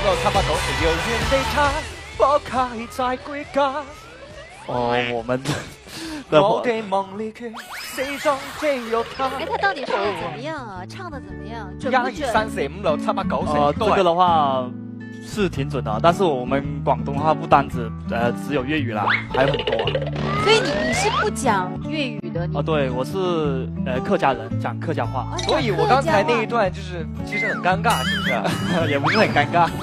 五六七八九十，遙遠地他不可以再歸家。哦，我们 我哋夢離缺，四中只有他。哎，他到底唱的怎么样啊？唱的怎么样？准一二不准？三四五六七八九十，呃，都係这个的话是挺准的，但是我们广东话不单只呃只有粤语啦，还有很多啊。所以你你是不讲粤语的，你哦，对，我是呃客家人，讲客家话，啊所以我刚才那一段就是其实很尴尬，是不是？也不是很尴尬。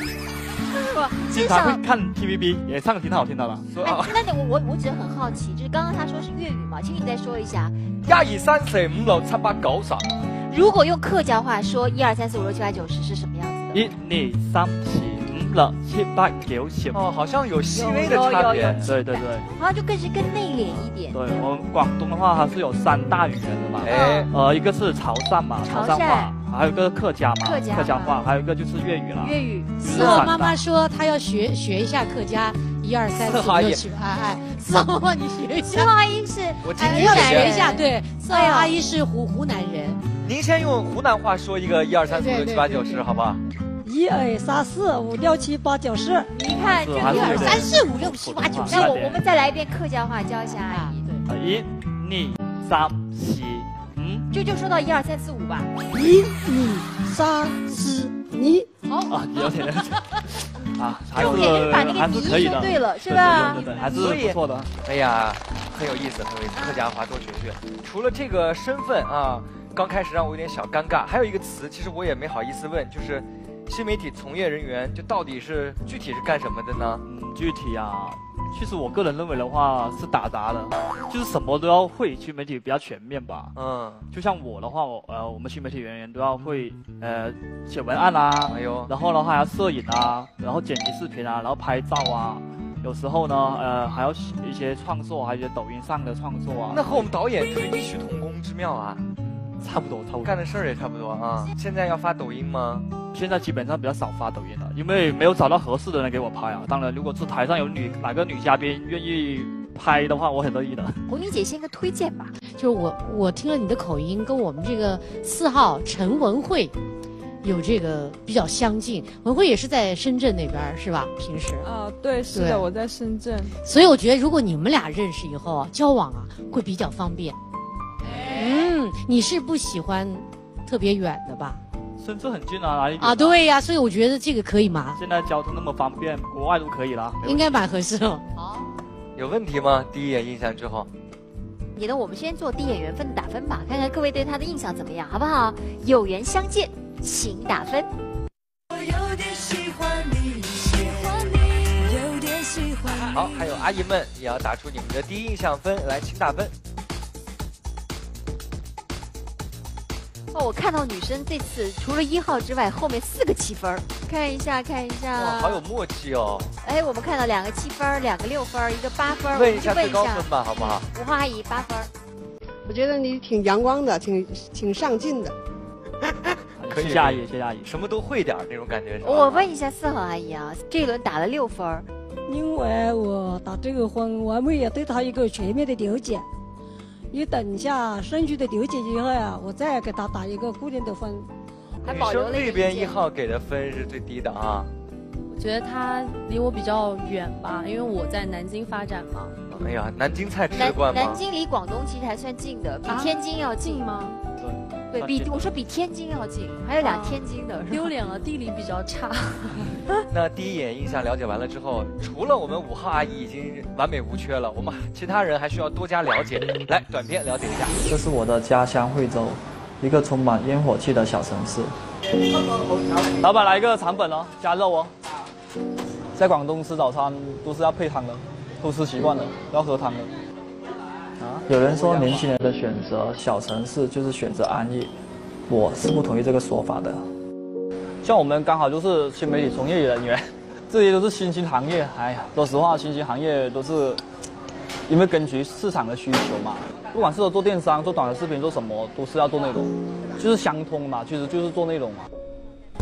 不经。常会看 TVB，也唱的挺好听的了。哎所以啊，，那你我我我只是很好奇，就是刚刚他说是粤语嘛，请你再说一下，一二三四五六七八九十，如果用客家话说一二三四五六七八九十是什么样子的？一、二、三、四、五、六、七、八、九、十。哦，好像有细微的差别。对对对好像就更是更内敛一点。对，我们广东的话它是有三大语言的嘛。哎，呃，一个是潮汕嘛，潮汕话，还有一个客家嘛，客家话话，还有一个就是粤语啦。粤语，四号妈妈说她要学学一下客家，一二三四五六七八，哎哎，四号妈妈你学一下四，号阿姨是我今天，要学学一下，对，四号阿姨是湖湖南人，您先用湖南话说一个一二三四五六七八九十，好不好？一二三四五六七八九十，你看这还是有点一二三，四五六七八九十，那我我们再来一遍客家话教一下阿姨，一、二、三、四、嗯。就就说到一二三四五吧。一二三四，你啊，有点啊，还重点就是把那是个你还是可以的，说对了，是吧对？对对，还是所以不错的。哎呀，很有意思，很有意思，客家话多学学。除了这个身份啊，刚开始让我有点小尴尬。还有一个词，其实我也没好意思问，就是新媒体从业人员，就到底是具体是干什么的呢？嗯，具体啊，其实我个人认为的话是打杂的，就是什么都要会，新媒体比较全面吧。嗯，就像我的话，我呃，我们新媒体人员都要会呃写文案啊，哎呦，然后的话还要摄影啊，然后剪辑视频啊，然后拍照啊。有时候呢，呃，还要一些创作，还有一些抖音上的创作啊。那和我们导演可是异曲同工之妙啊，差不多，差不多。干的事儿也差不多啊。现在要发抖音吗？现在基本上比较少发抖音了，因为没有找到合适的人给我拍啊。当然，如果是台上有女哪个女嘉宾愿意拍的话，我很乐意的。红玲姐先个推荐吧。就是我我听了你的口音，跟我们这个四号陈文慧有这个比较相近。文慧也是在深圳那边是吧？平时，啊，对，是的，我在深圳。所以我觉得如果你们俩认识以后啊，交往啊会比较方便。嗯，你是不喜欢特别远的吧？深圳很近啊，哪里啊，对呀、所以我觉得这个可以吗？现在交通那么方便，国外都可以了。应该蛮合适哦。好，有问题吗？第一眼印象之后，你呢？我们先做第一眼缘分的打分吧，看看各位对他的印象怎么样，好不好？有缘相见，请打分。我有点喜欢你，喜欢你，有点喜欢好，还有阿姨们也要打出你们的第一印象分，来，请打分。哦，我看到女生这次除了一号之外，后面四个七分儿，看一下，看一下。哇，好有默契哦！哎，我们看到两个七分儿，两个六分儿，一个八分儿。问一下我们就问一下最高分吧，好不好？五号阿姨八分儿。我觉得你挺阳光的，挺挺上进的。可以谢谢阿姨，谢谢阿姨。什么都会点儿那种感觉是吧？我问一下四号阿姨啊，这一轮打了六分儿，因为我打这个婚，我们也对他一个全面的了解。你等一下升级的了解以后呀，我再给她打一个固定的分。女还保留生了一件这边一号给的分是最低的啊。我觉得他离我比较远吧，因为我在南京发展嘛。哎呀，南京菜吃惯吗？南京离广东其实还算近的，比啊天津要近。近吗？对比我说比天津要近，还有俩啊天津的。丢脸了，地理比较差。那第一眼印象了解完了之后，除了我们五号阿姨已经完美无缺了，我们其他人还需要多加了解。来，短片了解一下。这是我的家乡惠州，一个充满烟火气的小城市。老板来一个肠粉哦，加肉哦。在广东吃早餐都是要配汤的，都吃习惯了，要喝汤的。啊，有人说年轻人的选择小城市就是选择安逸，我是不同意这个说法的。像我们刚好就是新媒体从业人员，这些都是新兴行业。哎呀，说实话，新兴行业都是因为根据市场的需求嘛，不管是做电商、做短视频、做什么，都是要做内容，就是相通嘛，其实就是做内容嘛。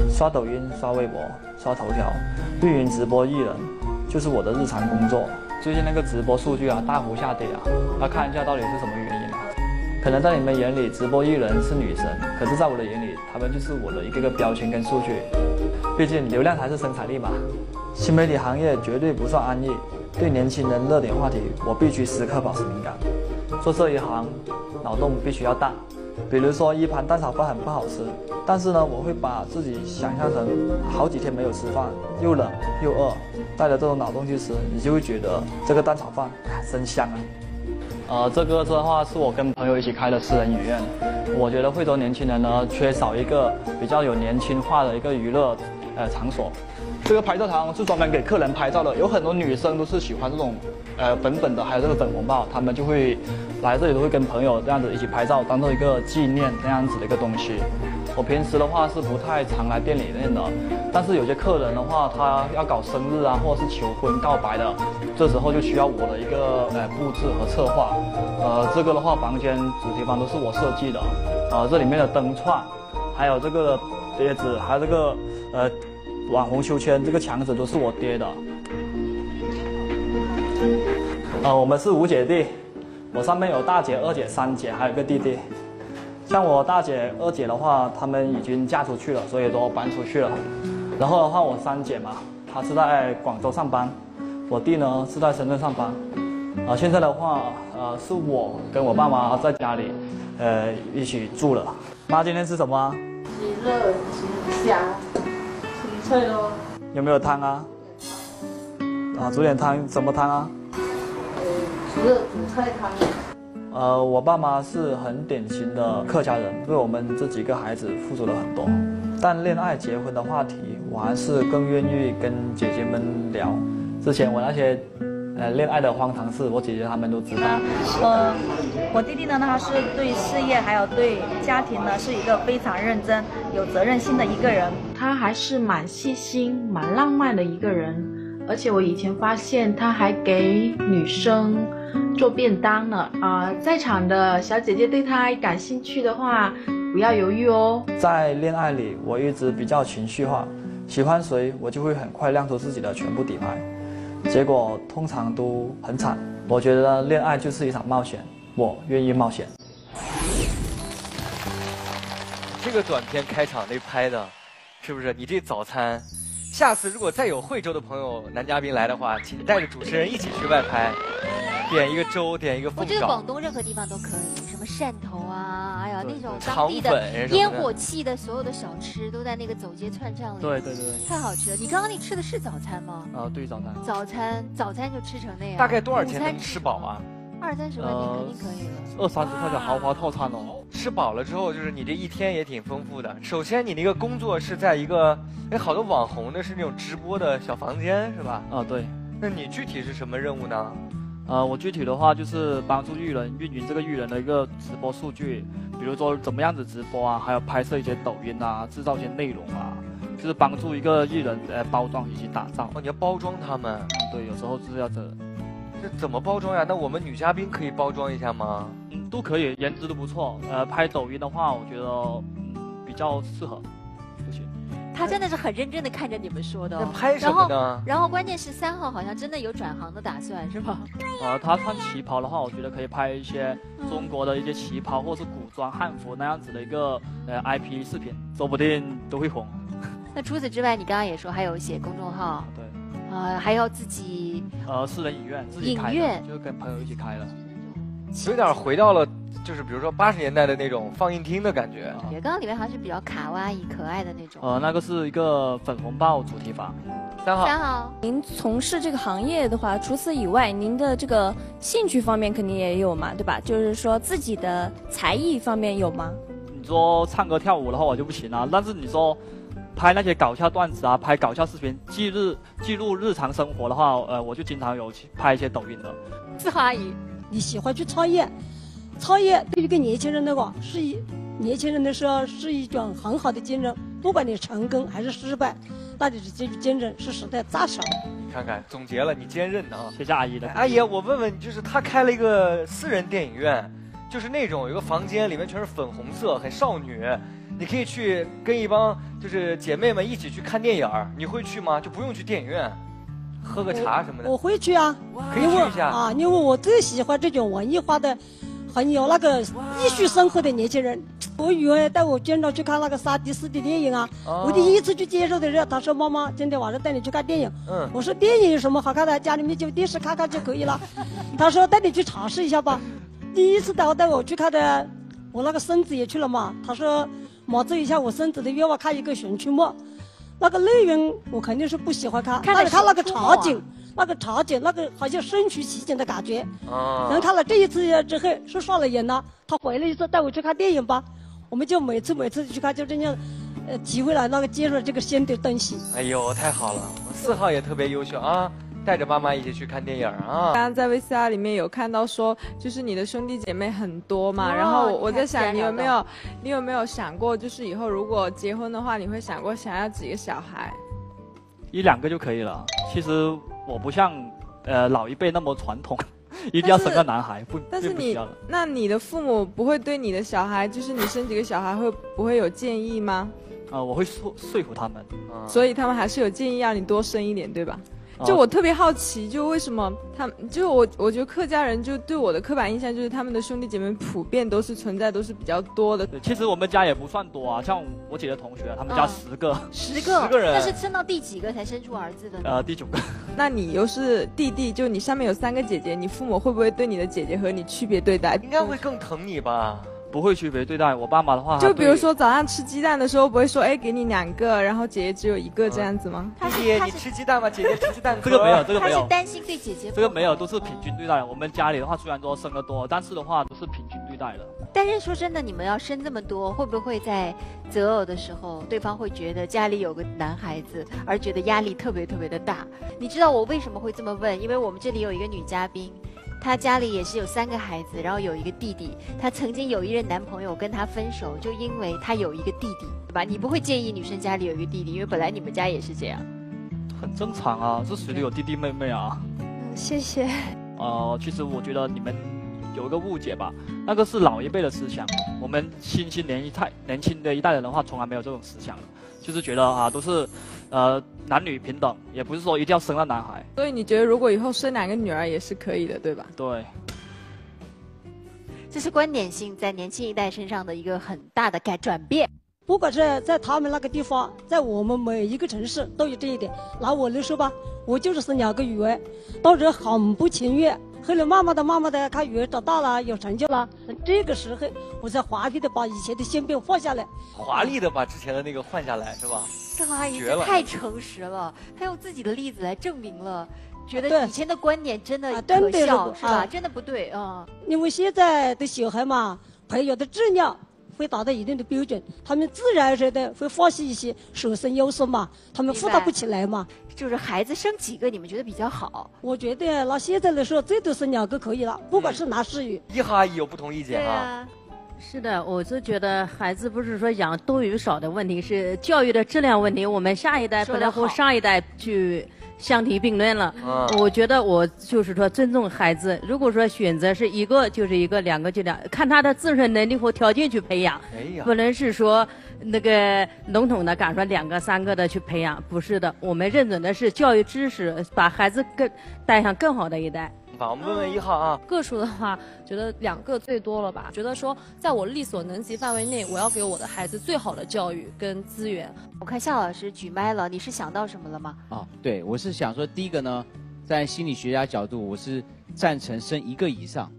刷抖音、刷微博、刷头条，运营直播艺人，就是我的日常工作。最近那个直播数据啊大幅下跌啊，要看一下到底是什么原因啊。可能在你们眼里，直播艺人是女神，可是在我的眼里，他们就是我的一个个标签跟数据。毕竟流量才是生产力嘛。新媒体行业绝对不算安逸，对年轻人热点话题，我必须时刻保持敏感。做这一行，脑洞必须要大。比如说一盘蛋炒饭很不好吃，但是呢，我会把自己想象成好几天没有吃饭，又冷又饿，带着这种脑洞去吃，你就会觉得这个蛋炒饭真香啊！呃，这个的话是我跟朋友一起开的私人影院。我觉得惠州年轻人呢，缺少一个比较有年轻化的一个娱乐呃场所。这个拍照堂是专门给客人拍照的，有很多女生都是喜欢这种呃粉粉的，还有这个粉红豹，他们就会来这里都会跟朋友这样子一起拍照，当做一个纪念这样子的一个东西。我平时的话是不太常来店里面的，但是有些客人的话，他要搞生日啊，或者是求婚告白的，这时候就需要我的一个呃布置和策划。呃，这个的话，房间主题房都是我设计的，呃，这里面的灯串，还有这个碟子，还有这个呃。网红秋千，这个墙纸都是我叠的。呃，我们是五姐弟，我上面有大姐、二姐、三姐，还有个弟弟。像我大姐、二姐的话，她们已经嫁出去了，所以都搬出去了。然后的话，我三姐嘛，她是在广州上班，我弟呢是在深圳上班。啊，现在的话，呃，是我跟我爸妈在家里，呃，一起住了。妈，今天吃什么？鸡肉鸡虾。菜咯，有没有汤啊？啊，煮点汤，什么汤啊？煮肉煮菜汤。呃，我爸妈是很典型的客家人，为我们这几个孩子付出了很多。但恋爱、结婚的话题，我还是更愿意跟姐姐们聊。之前我那些。呃，恋爱的荒唐事，我姐姐他们都知道。呃，我弟弟呢，他是对事业还有对家庭呢，是一个非常认真、有责任心的一个人。他还是蛮细心、蛮浪漫的一个人。而且我以前发现他还给女生做便当呢。啊，在场的小姐姐对他感兴趣的话，不要犹豫哦。在恋爱里，我一直比较情绪化，喜欢谁，我就会很快亮出自己的全部底牌。结果通常都很惨。我觉得恋爱就是一场冒险，我愿意冒险。这个短片开场那拍的，是不是？你这早餐，下次如果再有惠州的朋友男嘉宾来的话，请带着主持人一起去外拍，点一个粥，点一个凤爪。我觉得广东任何地方都可以，什么汕头啊，哎呀那种当地的烟火气的所有的小吃，都在那个走街串巷里。对对对，太好吃了。你刚刚那吃的是早餐吗？啊，对早餐。早餐早餐就吃成那样。大概多少钱能吃饱啊？二三十块钱肯定可以了。二三十块钱豪华套餐哦。吃饱了之后，就是你这一天也挺丰富的。首先，你那个工作是在一个，哎，好多网红的是那种直播的小房间，是吧？啊，对。那你具体是什么任务呢？呃，我具体的话就是帮助艺人运营这个艺人的一个直播数据，比如说怎么样子直播啊，还有拍摄一些抖音啊，制造一些内容啊，就是帮助一个艺人呃包装以及打造。哦，你要包装他们？对，有时候就是要这。这怎么包装呀？那我们女嘉宾可以包装一下吗？嗯，都可以，颜值都不错。呃，拍抖音的话，我觉得嗯比较适合。他真的是很认真的看着你们说的，拍什么呢？然后关键是三号好像真的有转行的打算，是吧？呃，他穿旗袍的话，我觉得可以拍一些中国的一些旗袍或是古装汉服那样子的一个呃 IP 视频，说不定都会红。那除此之外，你刚刚也说还有写公众号，对，呃，还要自己呃私人影院自己开，影院就跟朋友一起开的，有点回到了。就是比如说八十年代的那种放映厅的感觉，对，刚刚里面好像是比较卡哇伊、可爱的那种。呃，那个是一个粉红豹主题房。三号，三号。您从事这个行业的话，除此以外，您的这个兴趣方面肯定也有嘛，对吧？就是说自己的才艺方面有吗？你说唱歌跳舞的话，我就不行了。但是你说拍那些搞笑段子啊，拍搞笑视频，记日记录日常生活的话，呃，我就经常有去拍一些抖音的。志豪阿姨，你喜欢去创业？创业对于一个年轻人来讲，是一年轻人的时候是一种很好的竞争。不管你成功还是失败，那就是这句竞争是实在扎实。你看看，总结了，你坚韧的啊！谢谢阿姨的。阿姨，我问问，就是他开了一个私人电影院，就是那种有个房间，里面全是粉红色，很少女，你可以去跟一帮就是姐妹们一起去看电影你会去吗？就不用去电影院，喝个茶什么的。我会去啊，可以去一下啊，因为我最喜欢这种文艺化的。很有那个艺术生活的年轻人。我女儿带我经常去看那个杀迪斯的电影啊。我第一次去接受的时候，她说：“妈妈，今天晚上带你去看电影。”嗯。我说：“电影有什么好看的？家里面就电视看看就可以了。”她说：“带你去尝试一下吧。”第一次带我带我去看的，我那个孙子也去了嘛。他说：“满足一下我孙子的愿望，看一个《熊出没》。”那个内容我肯定是不喜欢看，但是看那个场景。那个场景，那个好像身处其境的感觉。啊！人看了这一次之后，是上了瘾了。他回来一次带我去看电影吧，我们就每次每次去看，就这样，呃，体会了那个接受这个新的东西。哎呦，太好了！四号也特别优秀啊，带着妈妈一起去看电影啊。刚刚在 VCR 里面有看到说，就是你的兄弟姐妹很多嘛，然后我在想，你有没有，你有没有想过，就是以后如果结婚的话，你会想过想要几个小孩？一两个就可以了。其实。我不像，呃，老一辈那么传统，一定要生个男孩，不，但是你，那你的父母不会对你的小孩，就是你生几个小孩会不会有建议吗？啊，我会说说服他们，所以他们还是有建议让你多生一点，对吧？就我特别好奇，就为什么他们，就我我觉得客家人就对我的刻板印象就是他们的兄弟姐妹普遍都是存在都是比较多的。其实我们家也不算多啊，像我姐的同学，他们家十个，十个，十个人。那是生到第几个才生出儿子的？呃，第九个。那你又是弟弟，就你上面有三个姐姐，你父母会不会对你的姐姐和你区别对待？应该会更疼你吧。不会区别对待我爸妈的话，就比如说早上吃鸡蛋的时候，不会说哎给你两个，然后姐姐只有一个这样子吗？姐姐，你吃鸡蛋吗？姐姐吃鸡蛋。这个没有，这个没有。他是担心对姐姐。这个没有，都是平均对待。我们家里的话虽然说生的多，但是的话都是平均对待的。但是说真的，你们要生这么多，会不会在择偶的时候，对方会觉得家里有个男孩子，而觉得压力特别特别的大？你知道我为什么会这么问？因为我们这里有一个女嘉宾。她家里也是有三个孩子，然后有一个弟弟。她曾经有一任男朋友跟她分手，就因为她有一个弟弟，对吧？你不会介意女生家里有一个弟弟，因为本来你们家也是这样。很正常啊，这谁都有弟弟妹妹啊。嗯，谢谢。呃，其实我觉得你们有一个误解吧，那个是老一辈的思想。我们新青年一代年轻的一代人的话，从来没有这种思想，就是觉得啊，都是。呃，男女平等，也不是说一定要生个男孩。所以你觉得，如果以后生两个女儿也是可以的，对吧？对。这是观点性在年轻一代身上的一个很大的改转变。不管是在他们那个地方，在我们每一个城市都有这一点。拿我来说吧，我就是生两个女儿，当时很不情愿。后来慢慢的、慢慢的，看女儿长大了，有成就了，这个时候我才华丽的把以前的心病放下来。华丽的把之前的那个换下来，是吧？这阿姨太诚实了，她用自己的例子来证明了，觉得以前的观点真的可笑，是吧？真的不对啊！因为现在的小孩嘛，培养的质量会达到一定的标准，他们自然而然的会放弃一些手生优势嘛，他们负担不起来嘛。就是孩子生几个，你们觉得比较好？我觉得那现在来说，最多生两个可以了，不管是男是女。一号阿姨有不同意见啊。是的，我是觉得孩子不是说养多与少的问题，是教育的质量问题。我们下一代不能和上一代去相提并论了。我觉得我就是说尊重孩子。如果说选择是一个就是一个，两个就两，看他的自身能力和条件去培养。不能是说那个笼统的敢说两个三个的去培养，不是的。我们认准的是教育知识，把孩子更带上更好的一代。我们问问一号啊，个数的话，觉得两个最多了吧？觉得说，在我力所能及范围内，我要给我的孩子最好的教育跟资源。我看夏老师举麦了，你是想到什么了吗？啊，对，我是想说，第一个呢，在心理学家角度，我是赞成生一个以上，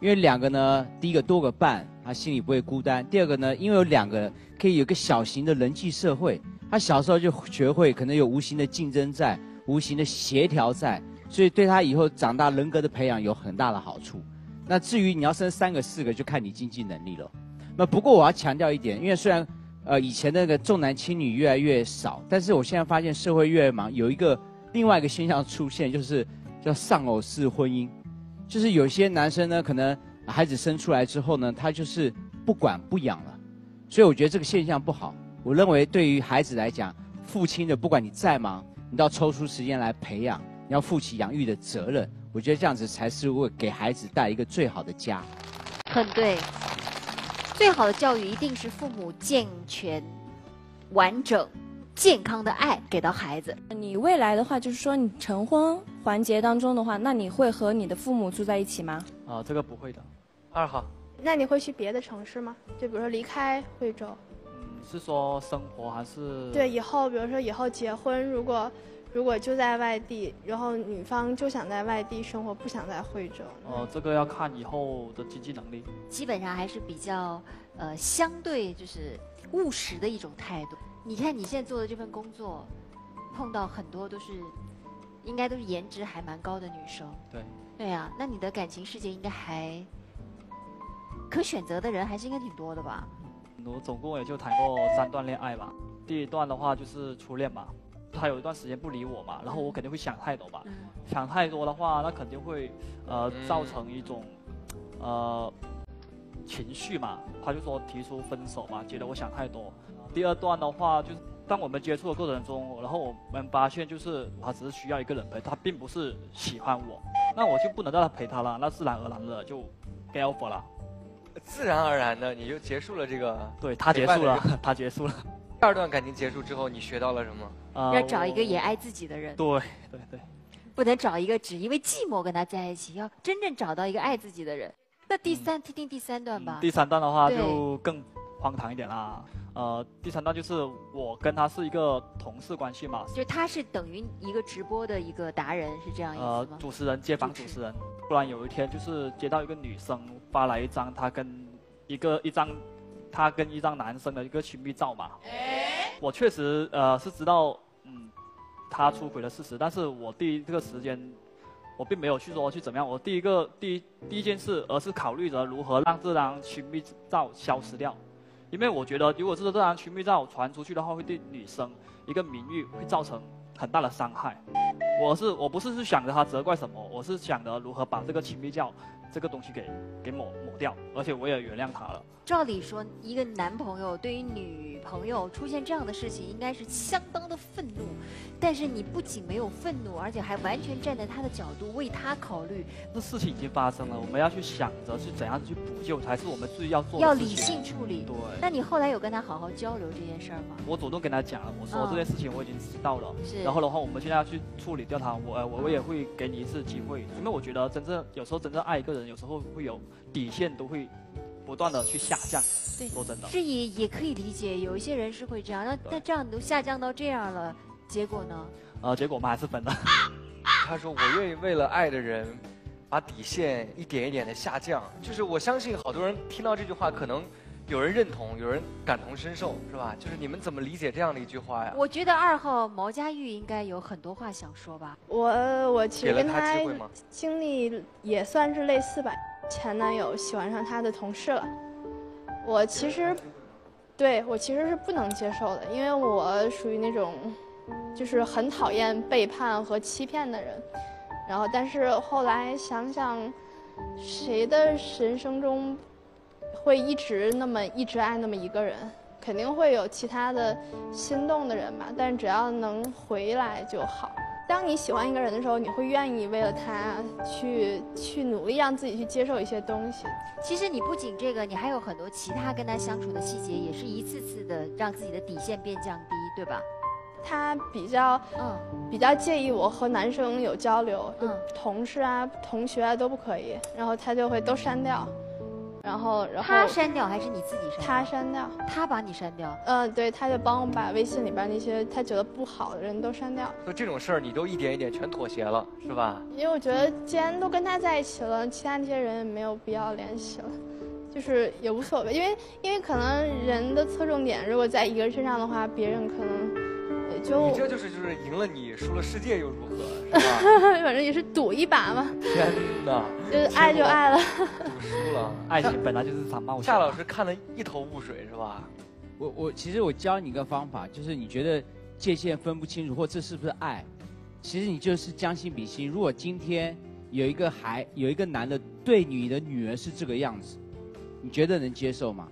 因为两个呢，第一个多个伴，他心里不会孤单；第二个呢，因为有两个可以有个小型的人际社会，他小时候就学会可能有无形的竞争在，无形的协调在。所以对他以后长大人格的培养有很大的好处。那至于你要生三个四个，就看你经济能力了。那不过我要强调一点，因为虽然呃以前那个重男轻女越来越少，但是我现在发现社会越来越忙，有一个另外一个现象出现，就是叫丧偶式婚姻，就是有些男生呢，可能孩子生出来之后呢，他就是不管不养了。所以我觉得这个现象不好。我认为对于孩子来讲，父亲的不管你再忙，你都要抽出时间来培养。要负起养育的责任，我觉得这样子才是为给孩子带一个最好的家。很对，最好的教育一定是父母健全、完整、健康的爱给到孩子。你未来的话，就是说你成婚环节当中的话，那你会和你的父母住在一起吗？啊，这个不会的。二号，那你会去别的城市吗？就比如说离开惠州？嗯，是说生活还是？对，以后比如说以后结婚，如果如果就在外地，然后女方就想在外地生活，不想在惠州。哦，这个要看以后的经济能力。基本上还是比较呃相对就是务实的一种态度。你看你现在做的这份工作，碰到很多都是应该都是颜值还蛮高的女生。对。对呀，那你的感情世界应该还可选择的人还是应该挺多的吧？我总共也就谈过三段恋爱吧。第一段的话就是初恋嘛，他有一段时间不理我嘛，然后我肯定会想太多嘛。想太多的话，那肯定会呃造成一种呃情绪嘛。他就说提出分手嘛，觉得我想太多。第二段的话，就是当我们接触的过程中，然后我们发现就是他只是需要一个人陪，他并不是喜欢我。那我就不能让他陪他了，那自然而然的就 get off 了。自然而然的你就结束了这个。对他结束了，他结束了。第二段感情结束之后，你学到了什么？要找一个也爱自己的人。对对对。不能找一个只因为寂寞跟他在一起，要真正找到一个爱自己的人。那第三，听听第三段吧。第三段的话就更荒唐一点啦。呃，第三段就是我跟他是一个同事关系嘛，就他是等于一个直播的一个达人，是这样意思吗？呃，主持人，接访主持人。突然有一天，就是接到一个女生发来一张她跟一个一张，她跟一张男生的一个亲密照嘛。我确实呃是知道，嗯，他出轨的事实，但是我第一这个时间，我并没有去说去怎么样。我第一个第一第一件事，而是考虑着如何让这张亲密照消失掉。因为我觉得，如果是这张亲密照传出去的话，会对女生一个名誉会造成很大的伤害。我是我不是是想着他责怪什么，我是想着如何把这个亲密照这个东西给给抹抹掉，而且我也原谅他了。照理说，一个男朋友对于女朋友出现这样的事情，应该是相当的愤怒。但是你不仅没有愤怒，而且还完全站在他的角度为他考虑。那事情已经发生了，我们要去想着去怎样去补救，才是我们最要做的。要理性处理。对。那你后来有跟他好好交流这件事儿吗？我主动跟他讲了，我说这件事情我已经知道了。是。然后的话，我们现在要去处理掉他。我我我也会给你一次机会，因为我觉得真正有时候真正爱一个人，有时候会有底线都会不断的去下降。对。说真的。这也也可以理解，有一些人是会这样。那那这样都下降到这样了，结果呢？呃，结果我们还是分了。他说：“我愿意为了爱的人，把底线一点一点的下降。”就是我相信好多人听到这句话，可能有人认同，有人感同身受，是吧？就是你们怎么理解这样的一句话呀？我觉得二号毛佳玉应该有很多话想说吧。我我其实跟他经历也算是类似吧。前男友喜欢上他的同事了，我其实对我其实是不能接受的，因为我属于那种。就是很讨厌背叛和欺骗的人，然后但是后来想想，谁的人生中会一直那么一直爱那么一个人？肯定会有其他的心动的人吧，但只要能回来就好。当你喜欢一个人的时候，你会愿意为了他去去努力，让自己去接受一些东西。其实你不仅这个，你还有很多其他跟他相处的细节，也是一次次的让自己的底线变降低，对吧？他比较嗯比较介意我和男生有交流，就同事啊、同学啊都不可以，然后他就会都删掉，然后然后他删掉还是你自己删？他删掉，他把你删掉？嗯，对，他就帮我把微信里边那些他觉得不好的人都删掉。就这种事儿，你都一点一点全妥协了，是吧？因为我觉得既然都跟他在一起了，其他那些人也没有必要联系了，就是也无所谓，因为因为可能人的侧重点如果在一个人身上的话，别人可能。你这就是就是赢了你输了世界又如何，是吧？反正也是赌一把嘛。天哪！就是爱就爱了。赌 输了，爱情本来就是场冒险。夏老师看得一头雾水，是吧？我我其实我教你一个方法，就是你觉得界限分不清楚，或这是不是爱？其实你就是将心比心。如果今天有一个孩有一个男的对你的女儿是这个样子，你觉得能接受吗？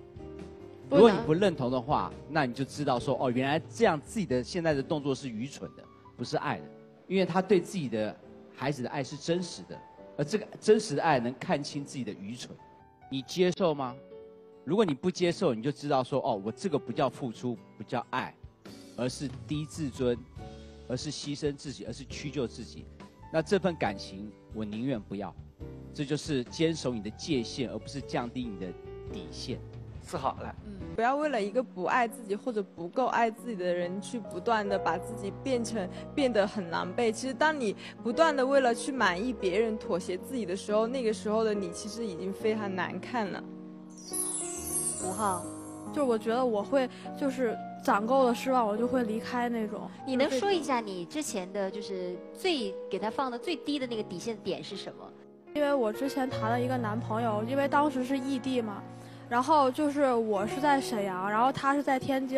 如果你不认同的话，那你就知道说哦，原来这样自己的现在的动作是愚蠢的，不是爱的，因为他对自己的孩子的爱是真实的，而这个真实的爱能看清自己的愚蠢，你接受吗？如果你不接受，你就知道说哦，我这个不叫付出，不叫爱，而是低自尊，而是牺牲自己，而是屈就自己，那这份感情我宁愿不要，这就是坚守你的界限，而不是降低你的。底线。四好来，嗯，不要为了一个不爱自己或者不够爱自己的人，去不断的把自己变成变得很狼狈。其实，当你不断的为了去满意别人妥协自己的时候，那个时候的你其实已经非常难看了。五号，就是我觉得我会就是攒够了失望，我就会离开那种。你能说一下你之前的就是最给他放的最低的那个底线点是什么？因为我之前谈了一个男朋友，因为当时是异地嘛。然后就是我是在沈阳，然后他是在天津，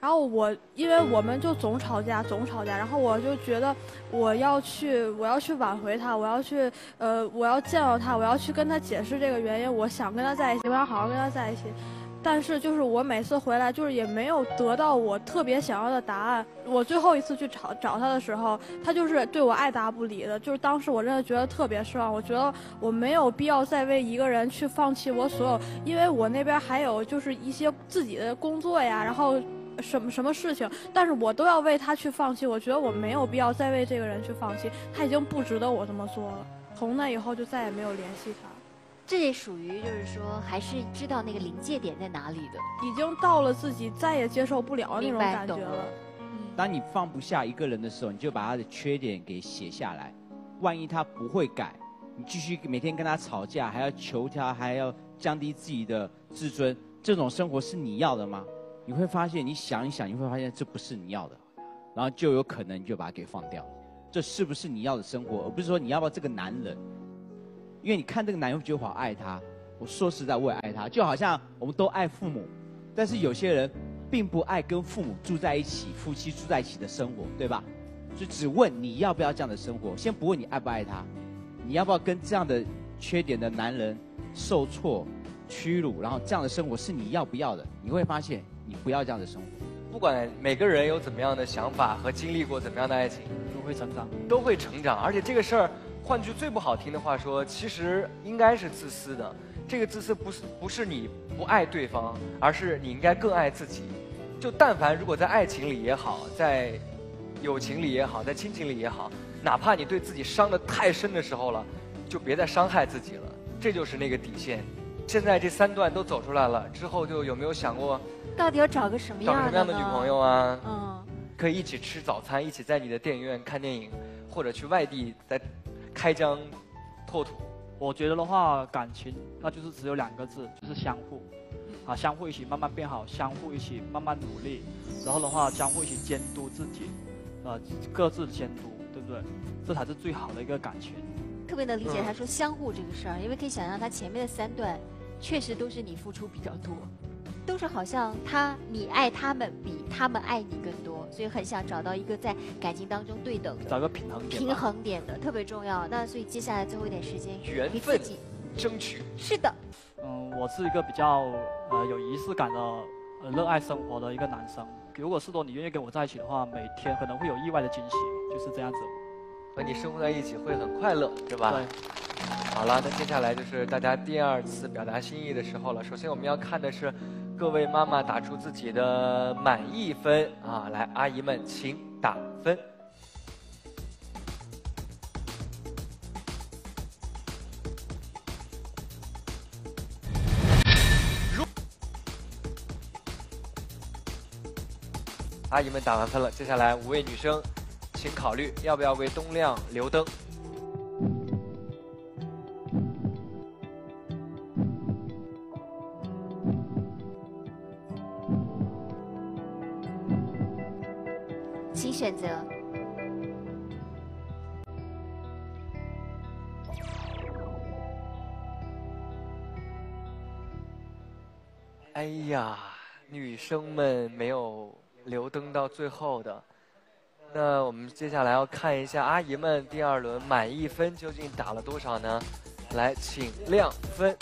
然后我因为我们就总吵架，总吵架，然后我就觉得我要去，我要去挽回他，我要去，呃，我要见到他，我要去跟他解释这个原因，我想跟他在一起，我想好好跟他在一起。但是就是我每次回来，就是也没有得到我特别想要的答案。我最后一次去找找他的时候，他就是对我爱答不理的。就是当时我真的觉得特别失望。我觉得我没有必要再为一个人去放弃我所有，因为我那边还有就是一些自己的工作呀，然后什么什么事情，但是我都要为他去放弃。我觉得我没有必要再为这个人去放弃，他已经不值得我这么做了。从那以后就再也没有联系他。这也属于就是说，还是知道那个临界点在哪里的，已经到了自己再也接受不了那种感觉了。当你放不下一个人的时候，你就把他的缺点给写下来。万一他不会改，你继续每天跟他吵架，还要求他，还要降低自己的自尊，这种生活是你要的吗？你会发现，你想一想，你会发现这不是你要的，然后就有可能你就把他给放掉。这是不是你要的生活？而不是说你要不要这个男人。因为你看这个男人觉得好爱他，我说实在我也爱他，就好像我们都爱父母，但是有些人并不爱跟父母住在一起，夫妻住在一起的生活，对吧？就只问你要不要这样的生活，先不问你爱不爱他，你要不要跟这样的缺点的男人受挫、屈辱，然后这样的生活是你要不要的？你会发现你不要这样的生活。不管每个人有怎么样的想法和经历过怎么样的爱情，都会成长，都会成长，而且这个事儿。换句最不好听的话说，其实应该是自私的。这个自私不是不是你不爱对方，而是你应该更爱自己。就但凡如果在爱情里也好，在友情里也好，在亲情里也好，哪怕你对自己伤的太深的时候了，就别再伤害自己了。这就是那个底线。现在这三段都走出来了之后，就有没有想过，到底要找个什么样什么样的女朋友啊？嗯，可以一起吃早餐，一起在你的电影院看电影，或者去外地在。开疆拓土，我觉得的话，感情那就是只有两个字，就是相互，啊，相互一起慢慢变好，相互一起慢慢努力，然后的话，相互一起监督自己，呃，各自监督，对不对？这才是最好的一个感情。特别能理解他说相互这个事儿，因为可以想象他前面的三段，确实都是你付出比较多。都是好像他你爱他们比他们爱你更多，所以很想找到一个在感情当中对等的，找个平衡点，平衡点的特别重要。那所以接下来最后一点时间，缘分争取是的。嗯，我是一个比较呃有仪式感的，呃热爱生活的一个男生。如果是说你愿意跟我在一起的话，每天可能会有意外的惊喜，就是这样子。和你生活在一起会很快乐，对吧？对。好了，那接下来就是大家第二次表达心意的时候了。首先我们要看的是。各位妈妈打出自己的满意分啊！来，阿姨们请打分。阿姨们打完分了，接下来五位女生，请考虑要不要为东亮留灯。选择。哎呀，女生们没有留灯到最后的，那我们接下来要看一下阿姨们第二轮满意分究竟打了多少呢？来，请亮分。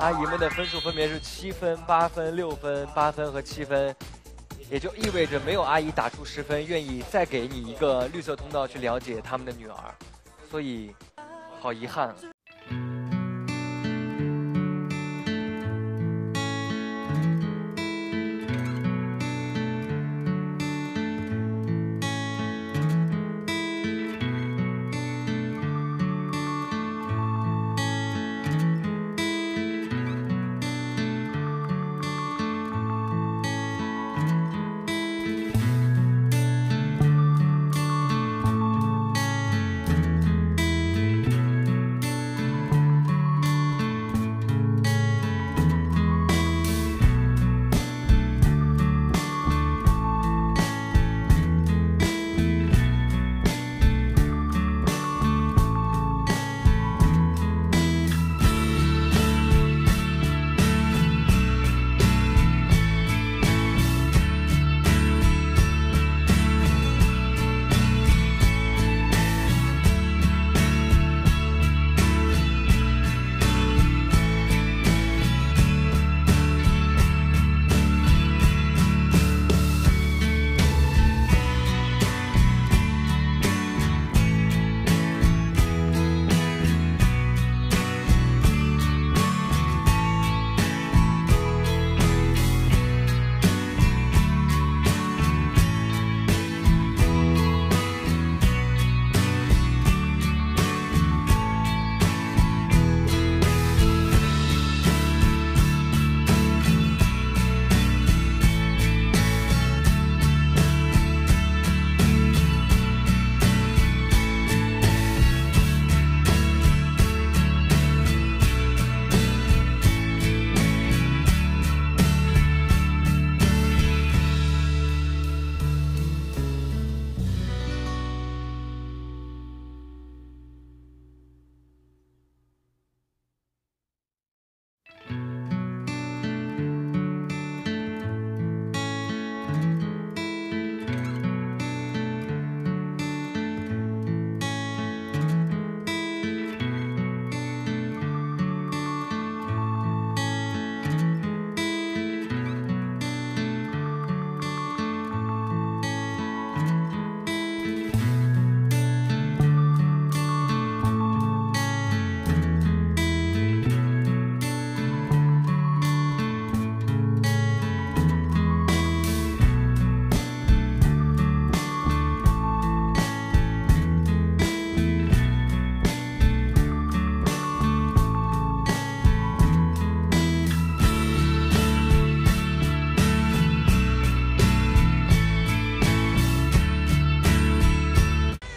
阿姨们的分数分别是七分、八分、六分、八分和七分。也就意味着没有阿姨打出十分，愿意再给你一个绿色通道去了解他们的女儿，所以，好遗憾。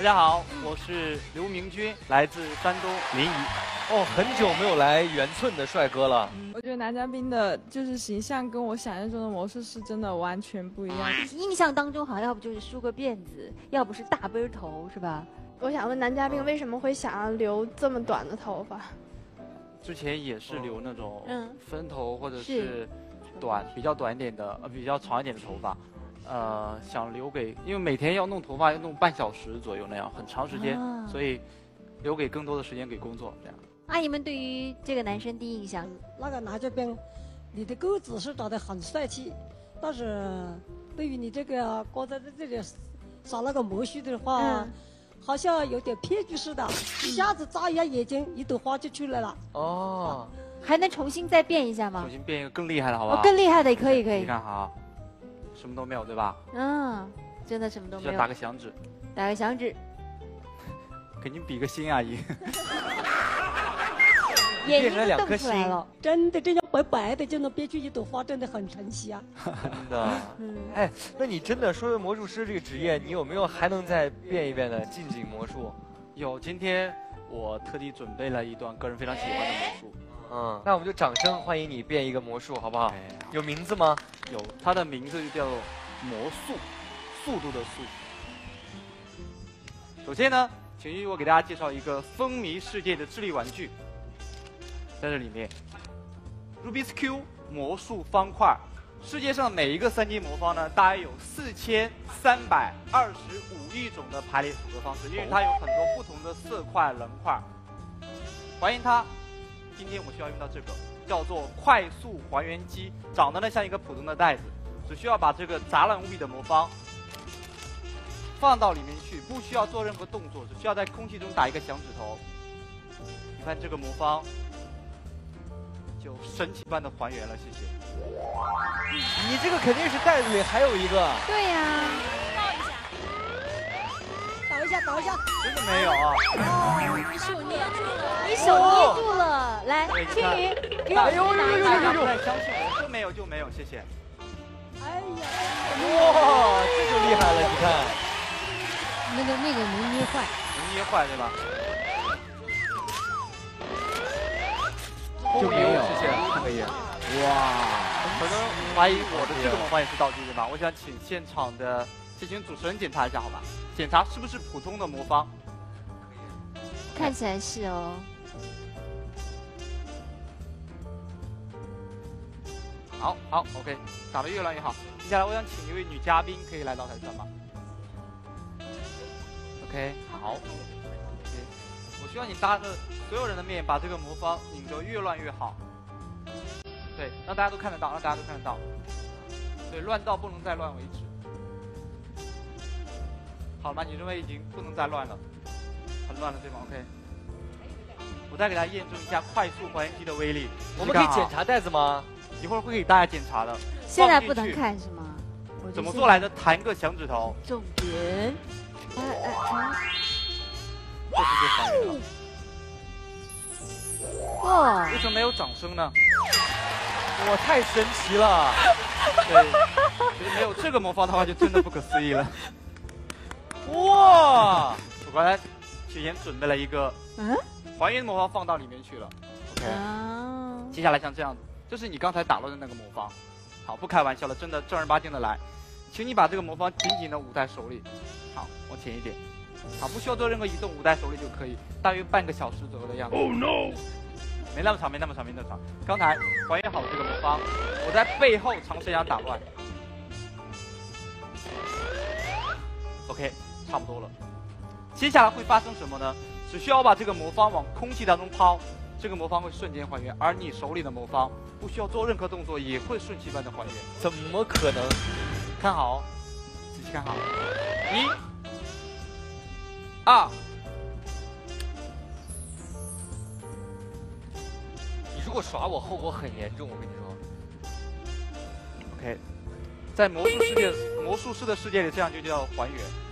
家好，我是刘明军，来自山东临沂。哦，很久没有来圆寸的帅哥了。我觉得男嘉宾的就是形象跟我想象中的模式是真的完全不一样。印象当中好像要不就是梳个辫子，要不是大背头，是吧？我想问男嘉宾为什么会想要留这么短的头发？之前也是留那种嗯分头或者是短比较短一点的呃比较长一点的头发，呃想留给因为每天要弄头发要弄半小时左右那样很长时间，啊所以留给更多的时间给工作这样。阿姨们对于这个男生第一印象，那个男嘉宾，你的个子是长得很帅气，但是对于你这个刚才在这里耍那个魔术的话，嗯好像有点骗局似的，一下子眨一下眼睛，一朵花就出来了。哦，还能重新再变一下吗重？新变一个更厉害的好不好？哦，更厉害的也可以可以。你看好，什么都没有对吧？嗯，真的什么都没有。打个响指，打个响指，给您比个心阿姨。眼睛变成两颗都瞪出来星了。真的，这样白白的就能变出一朵花，真的很神奇啊！真的。哎，那你真的说魔术师这个职业，你有没有还能再变一变的近景魔术？有，今天我特地准备了一段个人非常喜欢的魔术。嗯，那我们就掌声欢迎你变一个魔术，好不好？有名字吗？有，它的名字就叫做魔速，速度的速。首先呢，请允许我给大家介绍一个风靡世界的智力玩具，在这里面，Rubik's Cube 魔术方块。世界上每一个三 D 魔方呢，大约有四千三百二十五亿种的排列组合方式，因为它有很多不同的色块、棱块。欢迎它，今天我需要用到这个，叫做快速还原机，长得呢像一个普通的袋子，只需要把这个杂乱无比的魔方放到里面去，不需要做任何动作，只需要在空气中打一个响指头。你看这个魔方就神奇般的还原了，谢谢。你这个肯定是袋子里还有一个。对呀、倒一下，倒一下。真的没有啊？你手捏住了，你手捏住了，来，对青云，给哎我呦呦呦呦拿一下呦！不太相信我，就没有就没有，谢谢。哎呀，哇，这就厉害了，你看。那个那个能捏坏，能捏坏对吧？就没有谢谢，可以。哇，可能怀疑我的这个魔方也是道具对吧？我想请现场的这请主持人检查一下好吧？检查是不是普通的魔方？看起来是哦。好好，OK，打得越乱越好。接下来我想请一位女嘉宾可以来到台上吗？OK，好。OK，我希望你当着所有人的面，把这个魔方拧得越乱越好。对，让大家都看得到，让大家都看得到。对，乱到不能再乱为止。好了吗？你认为已经不能再乱了，很乱了对吗？OK。我再给大家验证一下快速还原机的威力。我们可以检查袋子吗？一会儿会给大家检查的。现在不能看是吗？怎么做来的？弹个响指头，重点。哎哎啊！这直接还原了。哇！为什么没有掌声呢？哇，太神奇了！对，就是没有这个魔方的话，就真的不可思议了。哇！我刚才提前准备了一个嗯还原魔方放到里面去了。OK，啊，接下来像这样子，这是你刚才打乱的那个魔方。好，不开玩笑了，真的正儿八经的来，请你把这个魔方紧紧的捂在手里。好，往前一点。好，不需要做任何移动，捂在手里就可以，大约半个小时左右的样子。Oh no！没那么长，没那么长，没那么长。刚才还原好这个魔方，我在背后尝试一下打乱。OK，差不多了。接下来会发生什么呢？只需要把这个魔方往空气当中抛，这个魔方会瞬间还原，而你手里的魔方不需要做任何动作，也会瞬息般的还原。怎么可能？看好，仔细看好，一、二。你如果耍我，后果很严重，我跟你说。OK，在魔术世界，魔术师的世界里，这样就叫还原。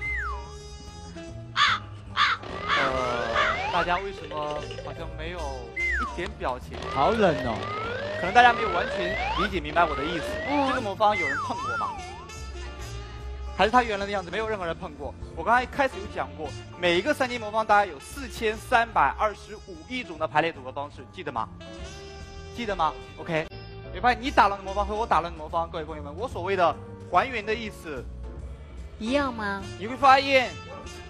大家为什么好像没有一点表情？好冷哦。可能大家没有完全理解明白我的意思。嗯这个魔方有人碰过吗？还是它原来的样子，没有任何人碰过。我刚才一开始有讲过，每一个三 D 魔方大概有四千三百二十五亿种的排列组合方式，记得吗？记得吗？OK，你发现你打乱的魔方和我打乱的魔方，各位朋友们，我所谓的还原的意思一样吗？你会发现，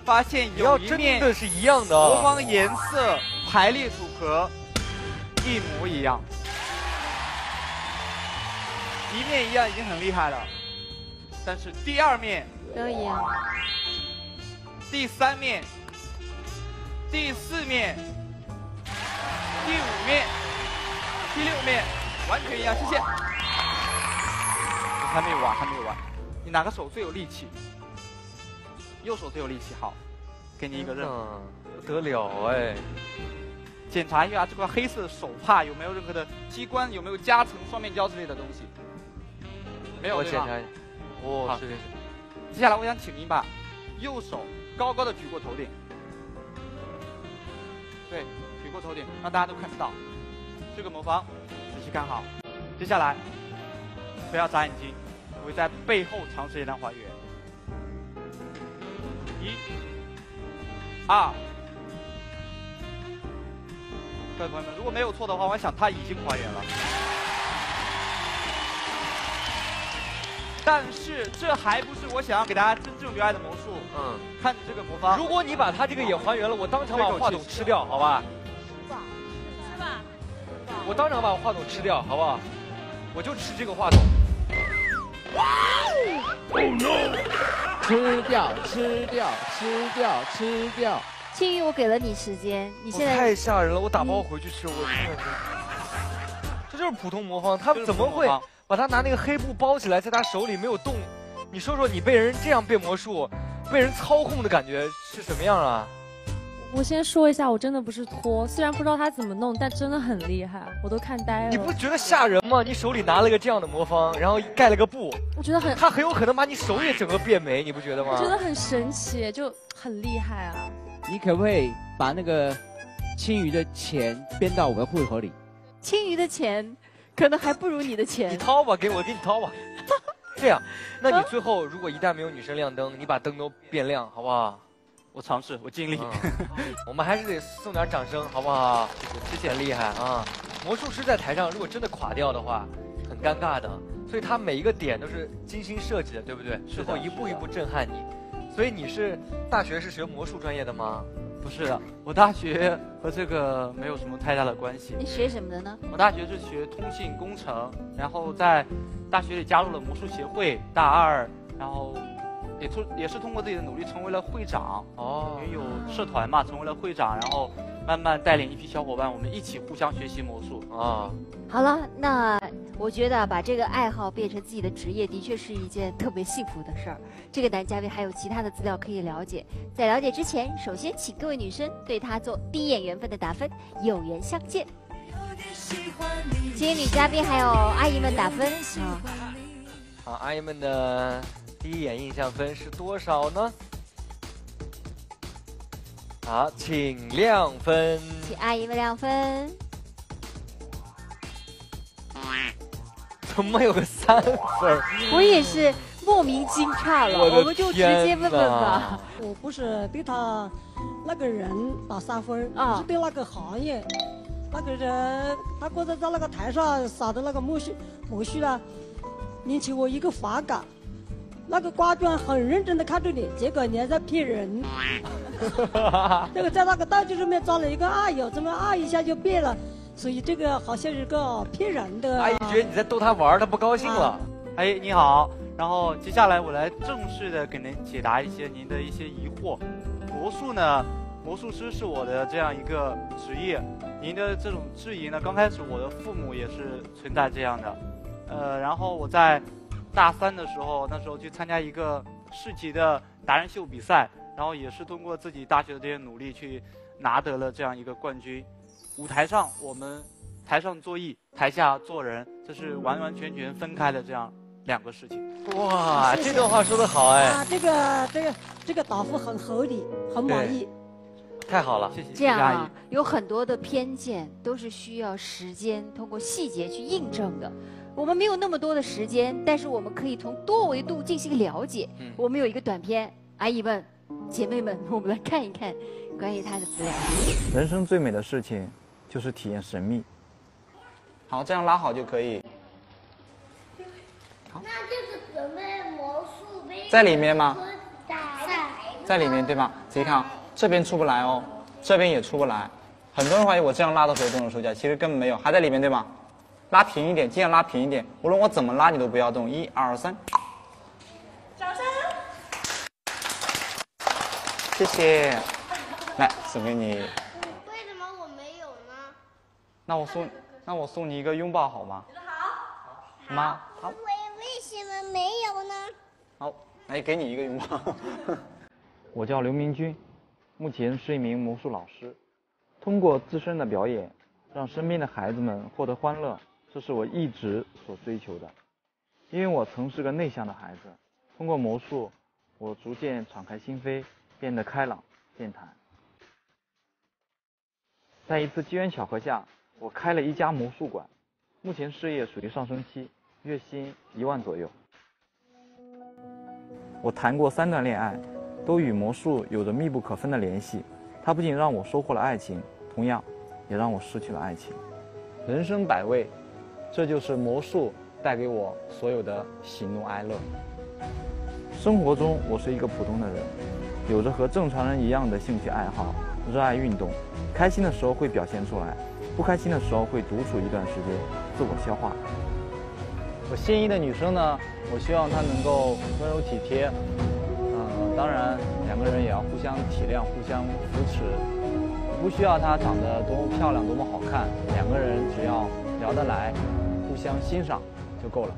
发现有一面真的是一样的魔方颜色排列组合一模一样，一面一样已经很厉害了，但是第二面都一样，第三面、第四面、第五面、第六面完全一样，谢谢。还没有完，还没有完，你哪个手最有力气？右手最有力气，好，给你一个任务，不得了哎！检查一下这块黑色的手帕有没有任何的机关，有没有夹层、双面胶之类的东西？没有，我检查一下。哦，是是是。接下来我想请您把右手高高的举过头顶，对，举过头顶，让大家都看得到。这个魔方，仔细看好。接下来不要眨眼睛，我会在背后长时间的还原。二，各位朋友们，如果没有错的话，我想他已经还原了。但是这还不是我想要给大家真正留爱的魔术。嗯，看这个魔方。如果你把他这个也还原了，我当场把话筒吃掉，好吧？吃吧？我当场把我话筒吃掉，好不好？我就吃这个话筒。Oh no！吃掉，吃掉，吃掉，吃掉。青玉，我给了你时间，你现在太吓人了，我打包回去吃，我真的是。这就是普通魔方，他怎么会把他拿那个黑布包起来，在他手里没有动？你说说，你被人这样变魔术，被人操控的感觉是什么样啊？我先说一下，我真的不是托，虽然不知道他怎么弄，但真的很厉害，我都看呆了。你不觉得吓人吗？你手里拿了个这样的魔方，然后盖了个布，我觉得很，他很有可能把你手也整个变没，你不觉得吗？我觉得很神奇，就很厉害啊！你可不可以把那个青鱼的钱编到我的户口里？青鱼的钱可能还不如你的钱。你掏吧，给我，给你掏吧。这样，那你最后如果一旦没有女生亮灯，你把灯都变亮，好不好？我尝试，我尽力。我们还是得送点掌声，好不好？谢谢，厉害啊！魔术师在台上如果真的垮掉的话，很尴尬的。所以他每一个点都是精心设计的，对不对？最后一步一步震撼你。所以你是大学是学魔术专业的吗？不是的，我大学和这个没有什么太大的关系。你学什么的呢？我大学是学通信工程，然后在大学里加入了魔术协会，大二，然后。也通也是通过自己的努力成为了会长哦，因为有社团嘛，成为了会长，然后慢慢带领一批小伙伴，我们一起互相学习魔术啊。好了，那我觉得把这个爱好变成自己的职业，的确是一件特别幸福的事儿。这个男嘉宾还有其他的资料可以了解，在了解之前，首先请各位女生对他做第一眼缘分的打分，有缘相见。请女嘉宾还有阿姨们打分啊。好，阿姨们的。第一眼印象分是多少呢？好，请亮分。请阿姨们亮分。怎么有个三分？我也是莫名惊诧了。我们就直接问问吧。我不是对他那个人打三分，啊，是对那个行业，那个人他刚才在那个台上撒的那个木须木须呢，引起我一个反感。那个瓜庄很认真的看着你，结果你还在骗人。这个在那个道具上面装了一个二友，这么二一下就变了？所以这个好像是个骗人的。阿姨觉得你在逗他玩，他不高兴了。阿姨你好，然后接下来我来正式的给您解答一些您的一些疑惑。魔术呢，魔术师是我的这样一个职业。您的这种质疑呢，刚开始我的父母也是存在这样的。呃，然后我在。大三的时候，那时候去参加一个市级的达人秀比赛，然后也是通过自己大学的这些努力去拿得了这样一个冠军。舞台上我们台上做艺，台下做人，这是完完全全分开的这样两个事情。哇，这段话说的好哎！啊，这个这个这个答复很合理，很满意。太好了，谢谢。这样啊，有很多的偏见都是需要时间通过细节去印证的。我们没有那么多的时间，但是我们可以从多维度进行了解。我们有一个短片，阿姨们、姐妹们，我们来看一看关于他的资料。人生最美的事情就是体验神秘。好，这样拉好就可以。好。那就是准备魔术杯。在里面吗？在。在里面对吗？仔细看啊，这边出不来哦，这边也出不来。很多人怀疑我这样拉的时候都能收起来，其实根本没有，还在里面对吗？拉平一点，尽量拉平一点。无论我怎么拉，你都不要动。一二三，掌声！谢谢。来，送给你。为什么我没有呢？那我送，那我送你一个拥抱好吗？好。妈，好。为为什么没有呢？好，来给你一个拥抱。我叫刘明军，目前是一名魔术老师。通过自身的表演，让身边的孩子们获得欢乐，这是我一直所追求的。因为我曾是个内向的孩子，通过魔术，我逐渐敞开心扉，变得开朗健谈。在一次机缘巧合下，我开了一家魔术馆，目前事业属于上升期，月薪一万左右。我谈过三段恋爱，都与魔术有着密不可分的联系。它不仅让我收获了爱情。同样，也让我失去了爱情。人生百味，这就是魔术带给我所有的喜怒哀乐。生活中，我是一个普通的人，有着和正常人一样的兴趣爱好，热爱运动。开心的时候会表现出来，不开心的时候会独处一段时间，自我消化。我心仪的女生呢，我希望她能够温柔体贴，嗯，当然两个人也要互相体谅，互相扶持。不需要她长得多么漂亮、多么好看，两个人只要聊得来，互相欣赏就够了。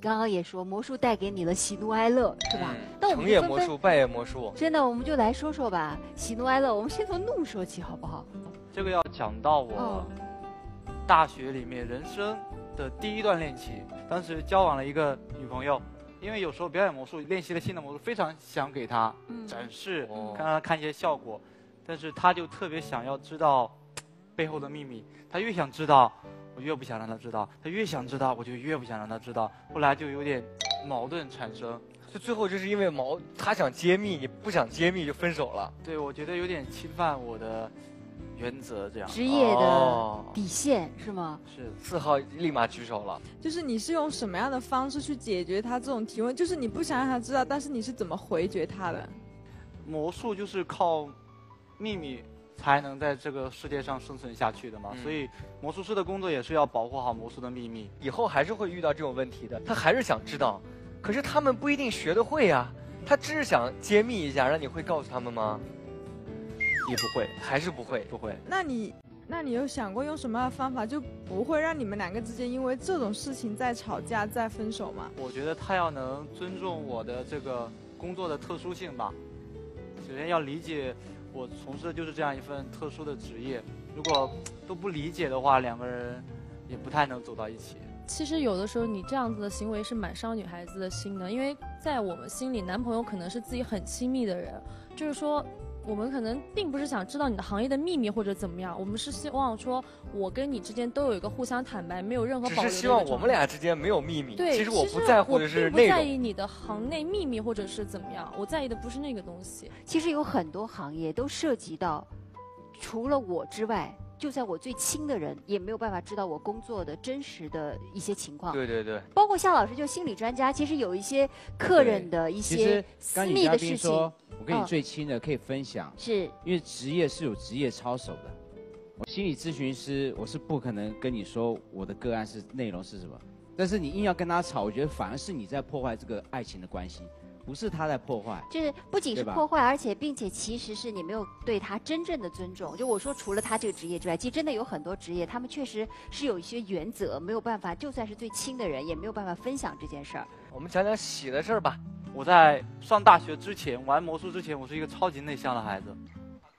刚刚也说魔术带给你了喜怒哀乐，是吧？成也魔术，败也魔术。真的，我们就来说说吧，喜怒哀乐。我们先从怒说起，好不好？这个要讲到我大学里面人生的第一段恋情，当时交往了一个女朋友。因为有时候表演魔术，练习了新的魔术，非常想给她展示，让她看一些效果，但是他就特别想要知道背后的秘密。他越想知道，我越不想让他知道；他越想知道，我就越不想让他知道。后来就有点矛盾产生，就最后就是因为矛，他想揭秘，你不想揭秘，就分手了。对，我觉得有点侵犯我的。原则这样，职业的底线是吗？是四号立马举手了。就是你是用什么样的方式去解决他这种提问？就是你不想让他知道，但是你是怎么回绝他的？魔术就是靠秘密才能在这个世界上生存下去的嘛，所以魔术师的工作也是要保护好魔术的秘密。以后还是会遇到这种问题的，他还是想知道，可是他们不一定学得会呀。他只是想揭秘一下，让你会告诉他们吗？你不会，还是不会，不会。那你，那你有想过用什么样的方法，就不会让你们两个之间因为这种事情再吵架、再分手吗？我觉得他要能尊重我的这个工作的特殊性吧。首先要理解，我从事的就是这样一份特殊的职业。如果都不理解的话，两个人也不太能走到一起。其实有的时候你这样子的行为是蛮伤女孩子的心的，因为在我们心里，男朋友可能是自己很亲密的人，就是说。我们可能并不是想知道你的行业的秘密或者怎么样，我们是希望说，我跟你之间都有一个互相坦白，没有任何保留。只是希望我们俩之间没有秘密。对，其实我不在乎的是内容。不在意你的行内秘密或者是怎么样，我在意的不是那个东西。其实有很多行业都涉及到，除了我之外。就算我最亲的人也没有办法知道我工作的真实的一些情况。对对对，包括夏老师就心理专家，其实有一些客人的一些私密的事情。我跟你最亲的可以分享，是因为职业是有职业操守的。我心理咨询师，我是不可能跟你说我的个案是内容是什么，但是你硬要跟他吵，我觉得反而是你在破坏这个爱情的关系。不是他在破坏，就是不仅是破坏，而且并且其实是你没有对他真正的尊重。就我说，除了他这个职业之外，其实真的有很多职业，他们确实是有一些原则，没有办法，就算是最亲的人，也没有办法分享这件事儿。我们讲讲喜的事儿吧。我在上大学之前玩魔术之前，我是一个超级内向的孩子，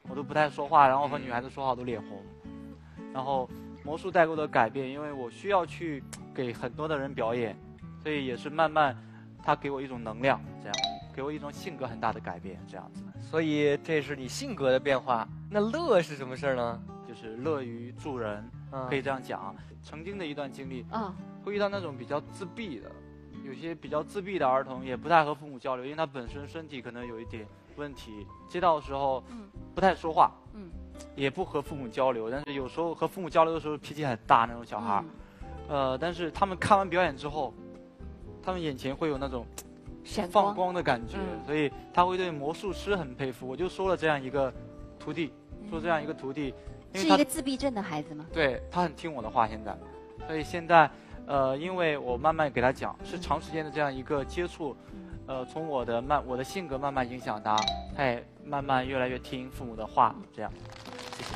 我都不太说话，然后和女孩子说话都脸红。然后魔术带给我的改变，因为我需要去给很多的人表演，所以也是慢慢。他给我一种能量，这样给我一种性格很大的改变，这样子。所以这是你性格的变化。那乐是什么事儿呢？就是乐于助人，可以这样讲。曾经的一段经历，啊，会遇到那种比较自闭的，有些比较自闭的儿童也不太和父母交流，因为他本身身体可能有一点问题，接到的时候，嗯，不太说话，嗯，也不和父母交流，但是有时候和父母交流的时候脾气很大那种小孩，呃，但是他们看完表演之后，他们眼前会有那种放光的感觉，所以他会对魔术师很佩服。我就说了这样一个徒弟，说这样一个徒弟。是一个自闭症的孩子吗？对他很听我的话，现在，所以现在，呃，因为我慢慢给他讲，是长时间的这样一个接触，呃，从我的慢我的性格慢慢影响他，他也慢慢越来越听父母的话，这样。谢谢。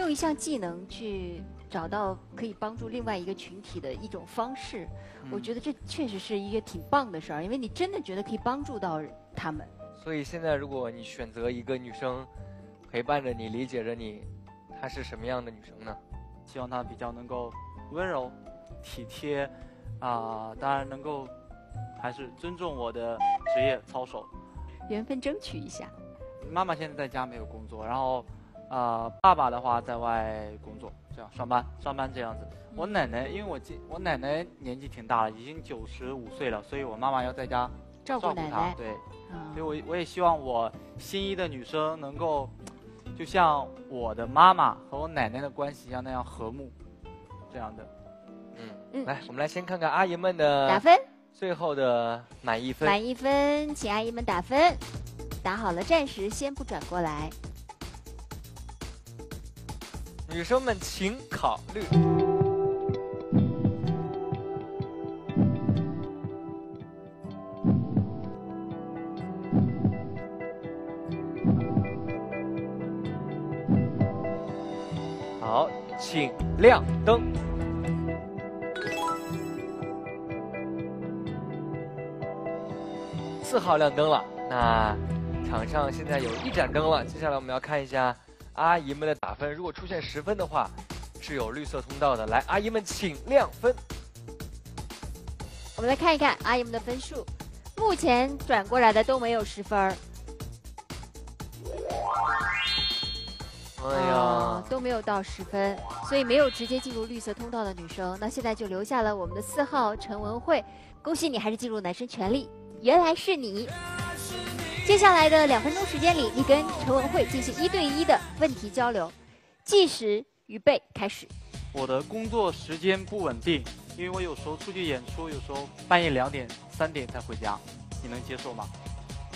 用一项技能去找到可以帮助另外一个群体的一种方式，我觉得这确实是一个挺棒的事儿，因为你真的觉得可以帮助到他们。所以现在，如果你选择一个女生。陪伴着你，理解着你，她是什么样的女生呢？希望她比较能够温柔、体贴，啊，当然能够还是尊重我的职业操守。缘分争取一下。妈妈现在在家没有工作，然后，啊，爸爸的话在外工作，这样上班上班这样子。我奶奶，因为我今我奶奶年纪挺大了，已经九十五岁了，所以我妈妈要在家照顾奶奶。对，所以我我也希望我心仪的女生能够。就像我的妈妈和我奶奶的关系一样那样和睦，这样的。嗯，来，我们来先看看阿姨们的打分，最后的满意分。满意分，请阿姨们打分。打好了，暂时先不转过来。女生们请考虑。好请亮灯。四号亮灯了，那场上现在有一盏灯了。接下来我们要看一下阿姨们的分，如果出现十分的话，是有绿色通道的。来，阿姨们请亮分。我们来看一看阿姨们的分数，目前转过来的都没有十分。哎呀，都没有到十分，所以没有直接进入绿色通道的女生，那现在就留下了我们的四号陈文慧，恭喜你还是进入男生权利，原来是你。接下来的两分钟时间里，你跟陈文慧进行一对一的问题交流，计时预备开始。我的工作时间不稳定，因为我有时候出去演出，有时候半夜两点、三点才回家，你能接受吗？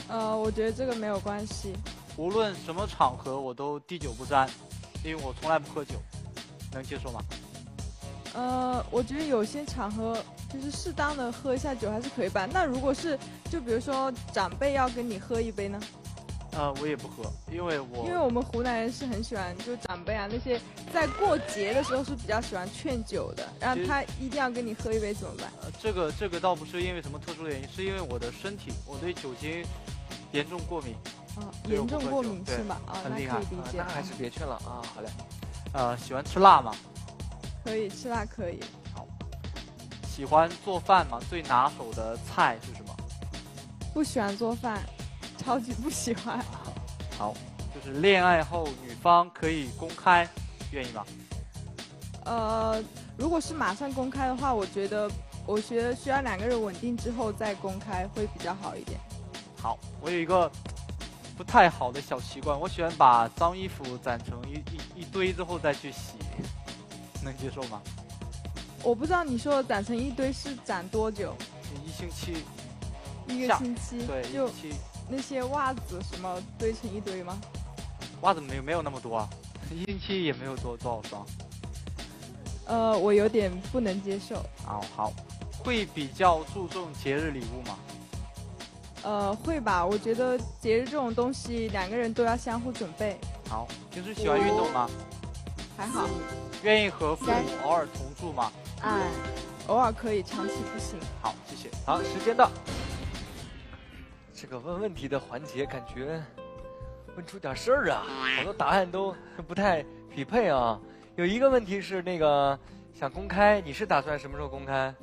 呃，我觉得这个没有关系。无论什么场合，我都滴酒不沾，因为我从来不喝酒，能接受吗？呃，我觉得有些场合就是适当的喝一下酒还是可以吧。那如果是就比如说长辈要跟你喝一杯呢？呃，我也不喝，因为我因为我们湖南人是很喜欢就长辈啊那些在过节的时候是比较喜欢劝酒的，然后他一定要跟你喝一杯怎么办？呃，这个这个倒不是因为什么特殊的原因，是因为我的身体我对酒精严重过敏。啊严重过敏是吗？啊，很厉害，那还是别劝了啊。好嘞，呃，喜欢吃辣吗？可以吃辣，可以。好，喜欢做饭吗？最拿手的菜是什么？不喜欢做饭，超级不喜欢。好，就是恋爱后女方可以公开，愿意吗？呃，如果是马上公开的话，我觉得，我觉得需要两个人稳定之后再公开会比较好一点。好，我有一个。不太好的小习惯，我喜欢把脏衣服攒成一一一堆之后再去洗，能接受吗？我不知道你说的攒成一堆是攒多久？一星期。一个星期。对，就那些袜子什么堆成一堆吗？袜子没有没有那么多啊，一星期也没有多多少双。呃，我有点不能接受。哦好，会比较注重节日礼物吗？呃，会吧？我觉得节日这种东西，两个人都要相互准备。好，平时喜欢运动吗？还好。愿意和父母偶尔同住吗？嗯，偶尔可以，长期不行。好，谢谢。好，时间到。这个问问题的环节，感觉问出点事儿啊，好多答案都不太匹配啊。有一个问题是那个想公开，你是打算什么时候公开？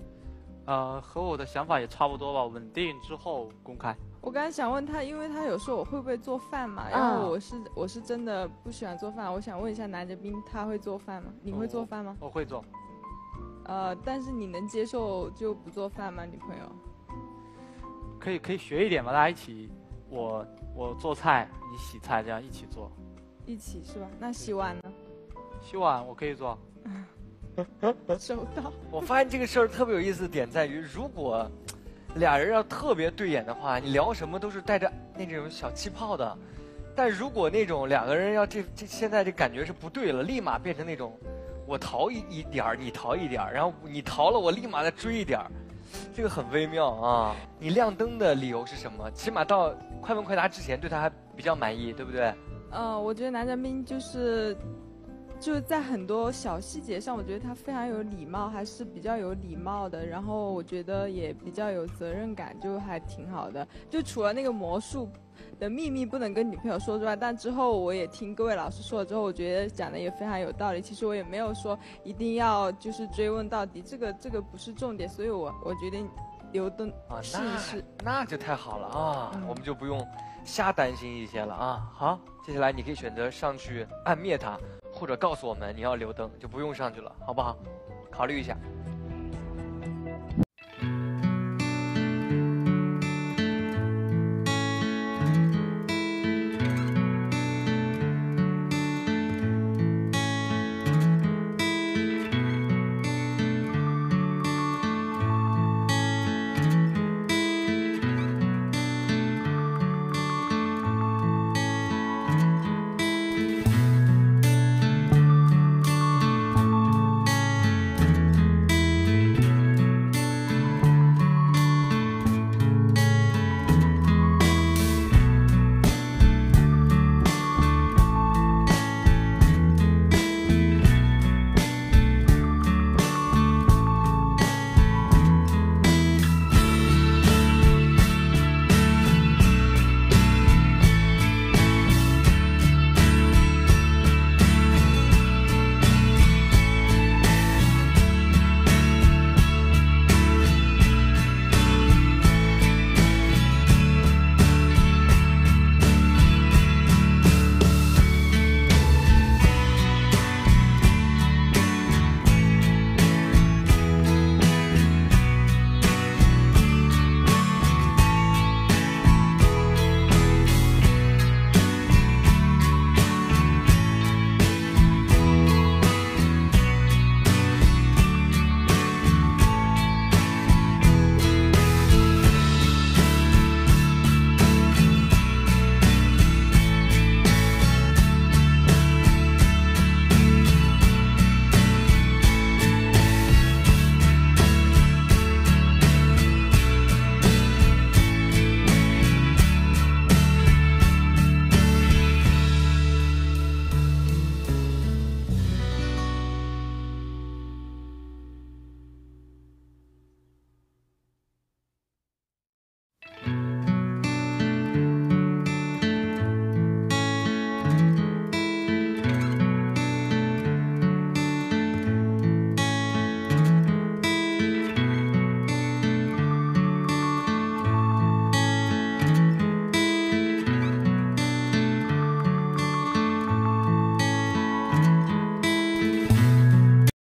呃，和我的想法也差不多吧，稳定之后公开。我刚才想问他，因为他有时候我会不会做饭嘛？然后我是我是真的不喜欢做饭，我想问一下男嘉宾，他会做饭吗？你会做饭吗？我会做。呃，但是你能接受就不做饭吗？女朋友？可以可以学一点嘛，大家一起，我我做菜，你洗菜，这样一起做。一起是吧？那洗碗呢？洗碗我可以做。收到。我发现这个事儿特别有意思的点在于，如果俩人要特别对眼的话，你聊什么都是带着那种小气泡的；但如果那种两个人要这这现在这感觉是不对了，立马变成那种我逃一一点儿，你逃一点儿，然后你逃了，我立马再追一点儿，这个很微妙啊。你亮灯的理由是什么？起码到快问快答之前对他还比较满意，对不对？嗯，我觉得男嘉宾就是。就是在很多小细节上，我觉得他非常有礼貌，还是比较有礼貌的。然后我觉得也比较有责任感，就还挺好的。就除了那个魔术的秘密不能跟女朋友说出来，但之后我也听各位老师说了之后，我觉得讲的也非常有道理。其实我也没有说一定要就是追问到底，这个这个不是重点。所以我我决定留灯啊，试一试，那就太好了啊，我们就不用瞎担心一些了啊。好，接下来你可以选择上去暗灭他。或者告诉我们你要留灯，就不用上去了，好不好？考虑一下。